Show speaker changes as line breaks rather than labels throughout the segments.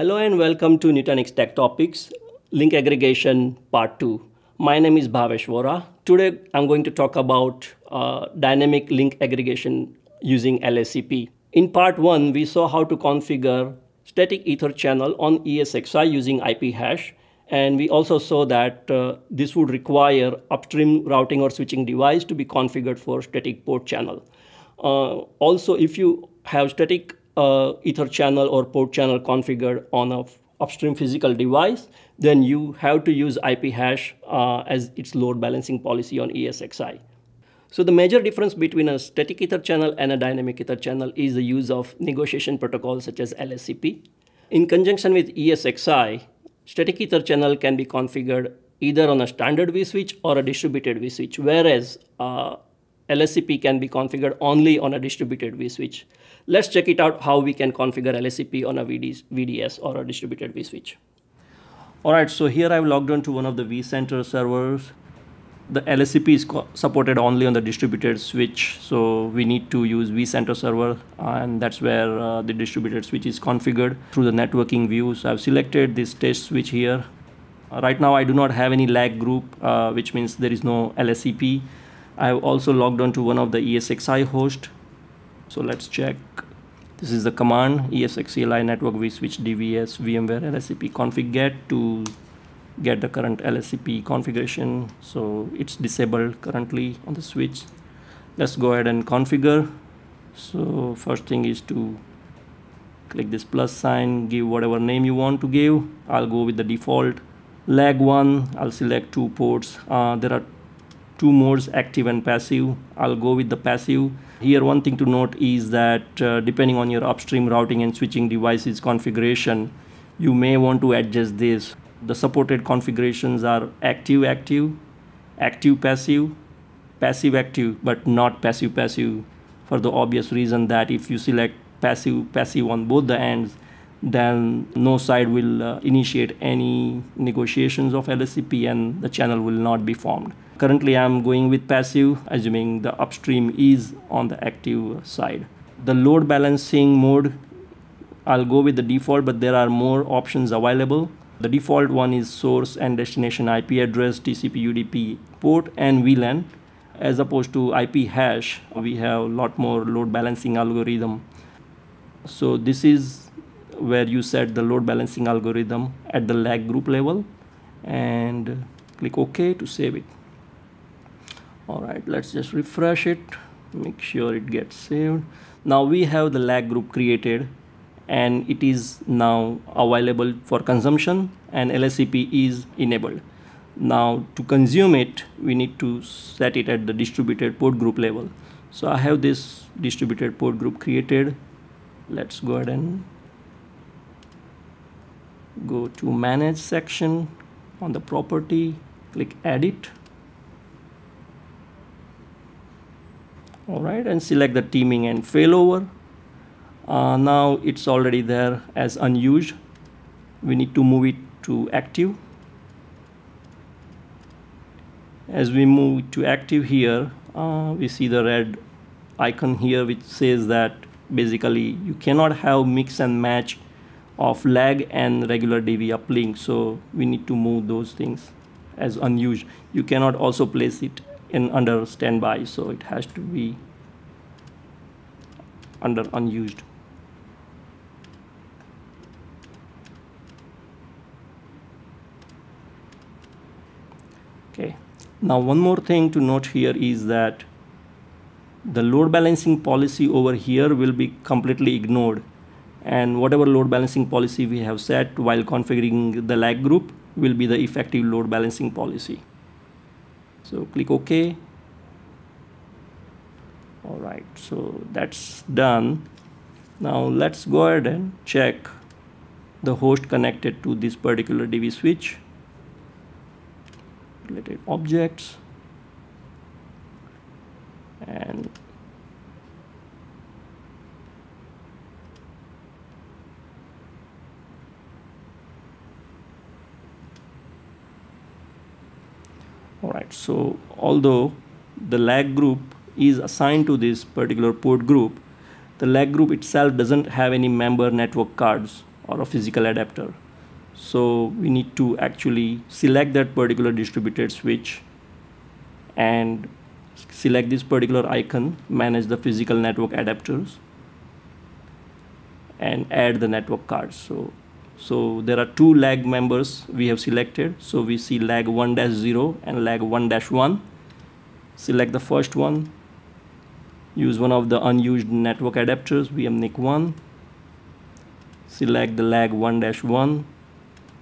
Hello and welcome to Nutanix Tech Topics, Link Aggregation Part 2. My name is Bhavesh Vora. Today I'm going to talk about uh, dynamic link aggregation using LACP. In Part 1, we saw how to configure static ether channel on ESXi using IP hash and we also saw that uh, this would require upstream routing or switching device to be configured for static port channel. Uh, also, if you have static uh, ether channel or port channel configured on a upstream physical device, then you have to use IP hash uh, as its load balancing policy on ESXi. So the major difference between a static ether channel and a dynamic ether channel is the use of negotiation protocols such as LACP. In conjunction with ESXi, static ether channel can be configured either on a standard vSwitch or a distributed vSwitch, whereas uh, LACP can be configured only on a distributed vSwitch. Let's check it out how we can configure LACP on a VDS or a distributed vSwitch. All right, so here I've logged on to one of the vCenter servers. The LACP is supported only on the distributed switch, so we need to use vCenter server, and that's where uh, the distributed switch is configured through the networking view. So I've selected this test switch here. Uh, right now I do not have any lag group, uh, which means there is no LACP. I've also logged on to one of the esxcli host. So let's check. This is the command ESXi network vSwitch DVS VMware LACP config get to get the current LACP configuration. So it's disabled currently on the switch. Let's go ahead and configure. So first thing is to click this plus sign, give whatever name you want to give. I'll go with the default lag one. I'll select two ports. Uh, there are two modes active and passive. I'll go with the passive. Here one thing to note is that uh, depending on your upstream routing and switching devices configuration you may want to adjust this. The supported configurations are active active active passive passive active but not passive passive for the obvious reason that if you select passive passive on both the ends then no side will uh, initiate any negotiations of LACP and the channel will not be formed currently I'm going with passive assuming the upstream is on the active side. The load balancing mode I'll go with the default but there are more options available. The default one is source and destination IP address TCP UDP port and VLAN as opposed to IP hash we have a lot more load balancing algorithm. So this is where you set the load balancing algorithm at the lag group level and click OK to save it all right let's just refresh it make sure it gets saved. Now we have the lag group created and it is now available for consumption and LACP is enabled. Now to consume it we need to set it at the distributed port group level. So I have this distributed port group created. Let's go ahead and go to manage section on the property click edit all right and select the teaming and failover. Uh, now it's already there as unused. We need to move it to active. As we move to active here uh, we see the red icon here which says that basically you cannot have mix and match of lag and regular DV uplink. So we need to move those things as unused. You cannot also place it in under standby so it has to be under unused. Okay. Now one more thing to note here is that the load balancing policy over here will be completely ignored. And whatever load balancing policy we have set while configuring the lag group will be the effective load balancing policy so click OK. All right so that's done. Now let's go ahead and check the host connected to this particular DV switch. Related objects. And so although the lag group is assigned to this particular port group the lag group itself doesn't have any member network cards or a physical adapter. So we need to actually select that particular distributed switch and select this particular icon, manage the physical network adapters and add the network cards. So, so there are two lag members we have selected. So we see lag 1-0 and lag 1-1. Select the first one. Use one of the unused network adapters, VMNIC1. Select the lag 1-1.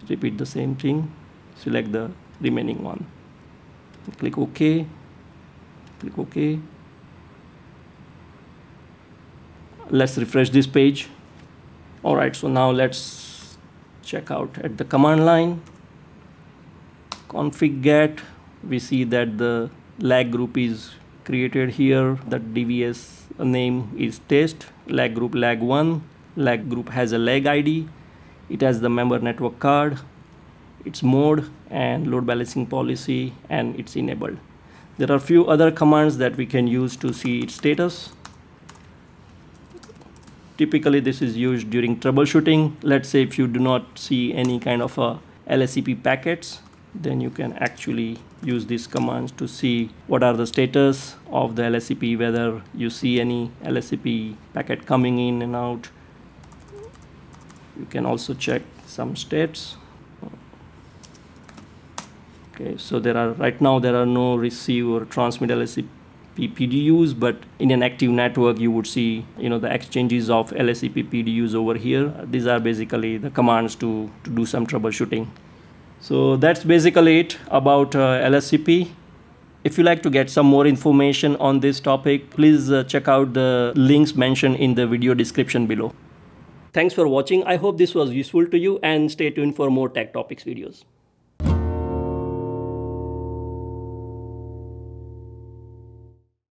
Repeat the same thing. Select the remaining one. Click OK. Click OK. Let's refresh this page all right so now let's check out at the command line. Config get we see that the lag group is created here. The DVS name is test. Lag group lag 1 lag group has a lag ID it has the member network card. Its mode and load balancing policy and it's enabled. There are few other commands that we can use to see its status Typically, this is used during troubleshooting. Let's say if you do not see any kind of uh, a LACP packets, then you can actually use these commands to see what are the status of the LACP, whether you see any LACP packet coming in and out. You can also check some states. Okay, so there are right now there are no receive or transmit LACP PDUs, but in an active network, you would see, you know, the exchanges of LACP PDUs over here. These are basically the commands to, to do some troubleshooting. So that's basically it about uh, LACP. If you like to get some more information on this topic, please uh, check out the links mentioned in the video description below. Thanks for watching. I hope this was useful to you and stay tuned for more tech topics videos.